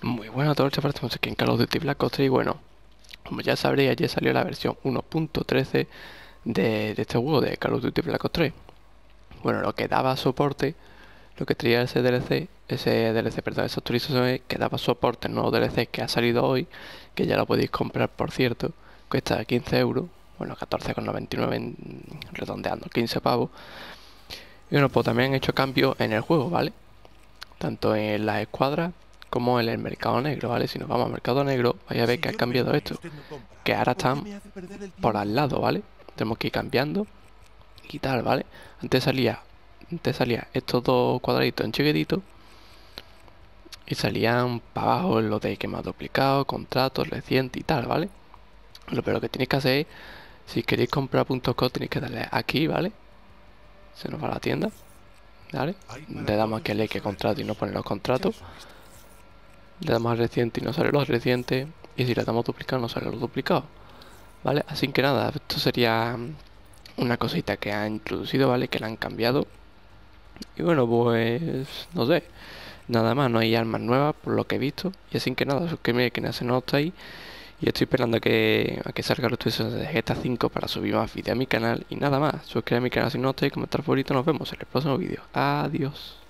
Muy buenas a todos, chavales, estamos aquí en Call of Duty Black Ops 3 y bueno, como ya sabréis, ayer salió la versión 1.13 de, de, este juego de Call of Duty Black Ops 3. Bueno, lo que daba soporte, lo que traía ese DLC, ese DLC, perdón, esa actualización que daba soporte al nuevo DLC que ha salido hoy, que ya lo podéis comprar por cierto, cuesta 15 euros, bueno, 14,99 redondeando, 15 pavos. Y bueno, pues también han hecho cambios en el juego, ¿vale? Tanto en las escuadras como en el mercado negro, ¿vale? Si nos vamos al mercado negro, vais a ver que ha cambiado esto. Que ahora están por al lado, ¿vale? Tenemos que ir cambiando y tal, ¿vale? Antes salía, antes salía estos dos cuadraditos en chiquitito y salían para abajo lo de que me ha duplicado, contratos, reciente y tal, ¿vale? Lo pero que tenéis que hacer es, si queréis comprar .co tenéis que darle aquí, ¿vale? Se nos va a la tienda, ¿vale? Le damos aquí el que contrato y no pone los contratos. Le damos al reciente y no sale los recientes. Y si le damos duplicado no sale los duplicados. ¿Vale? Así que nada, esto sería una cosita que han introducido, ¿vale? Que la han cambiado. Y bueno, pues no sé. Nada más, no hay armas nuevas por lo que he visto. Y así que nada, suscríbete que no está ahí. Y estoy esperando a que, a que salga los tweets de GTA 5 para subir más vídeos a mi canal. Y nada más, suscríbete a mi canal si no estáis, comentar favorito. Nos vemos en el próximo vídeo. Adiós.